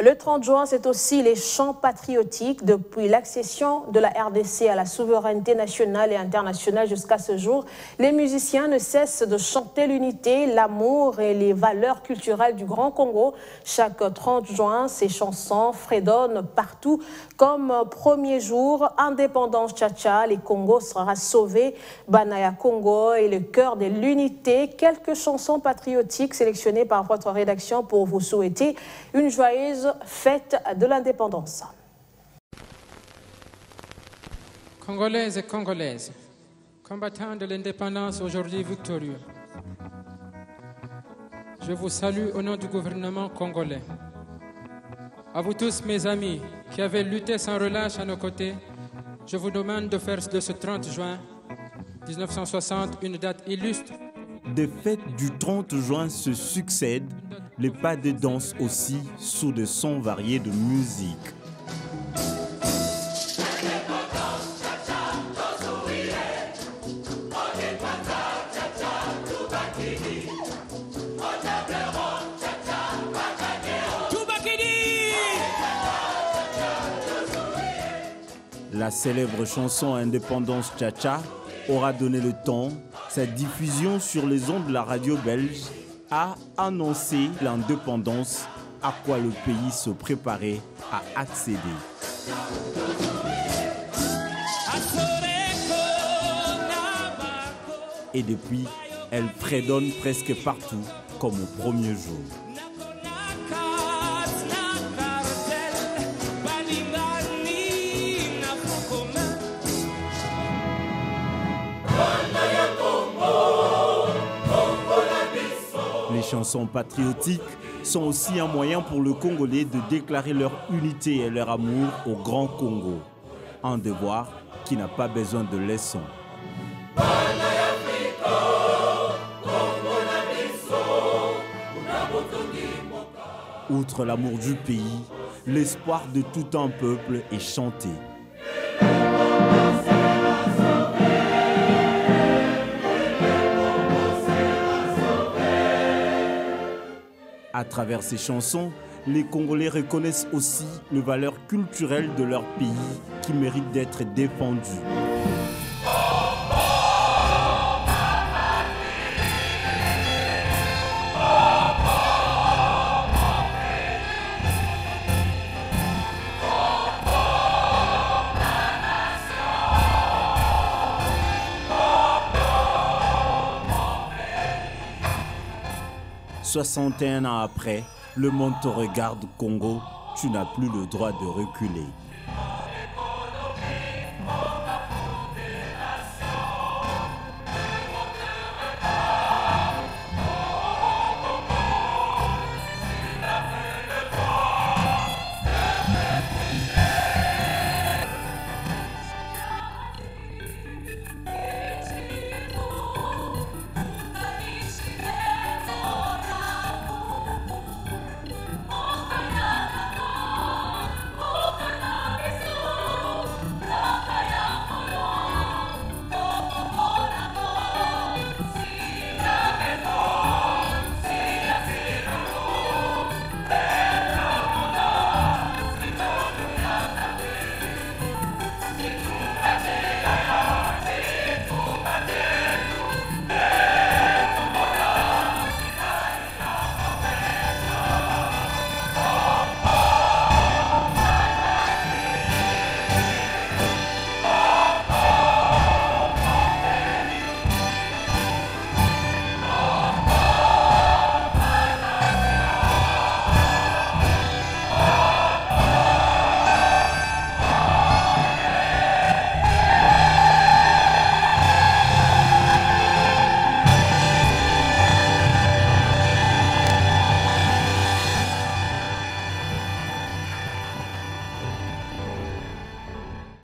Le 30 juin, c'est aussi les chants patriotiques depuis l'accession de la RDC à la souveraineté nationale et internationale jusqu'à ce jour. Les musiciens ne cessent de chanter l'unité, l'amour et les valeurs culturelles du Grand Congo. Chaque 30 juin, ces chansons fredonnent partout comme premier jour, indépendance Tcha-Tcha, les Congo sera sauvé, Banaya Congo et le cœur de l'unité. Quelques chansons patriotiques sélectionnées par votre rédaction pour vous souhaiter une joyeuse fête de l'indépendance. Congolaises et Congolaises, combattants de l'indépendance aujourd'hui victorieux, je vous salue au nom du gouvernement congolais. À vous tous, mes amis, qui avez lutté sans relâche à nos côtés, je vous demande de faire de ce 30 juin 1960 une date illustre. Des fêtes du 30 juin se succèdent les pas de danse aussi sous des sons variés de musique. La célèbre chanson Indépendance Cha-Cha aura donné le temps, sa diffusion sur les ondes de la radio belge a annoncé l'indépendance à quoi le pays se préparait à accéder. Et depuis, elle prédonne presque partout comme au premier jour. Chansons patriotiques sont aussi un moyen pour le Congolais de déclarer leur unité et leur amour au Grand Congo. Un devoir qui n'a pas besoin de leçons. Outre l'amour du pays, l'espoir de tout un peuple est chanté. À travers ces chansons, les Congolais reconnaissent aussi les valeurs culturelles de leur pays qui méritent d'être défendues. 61 ans après, le monde te regarde, Congo, tu n'as plus le droit de reculer.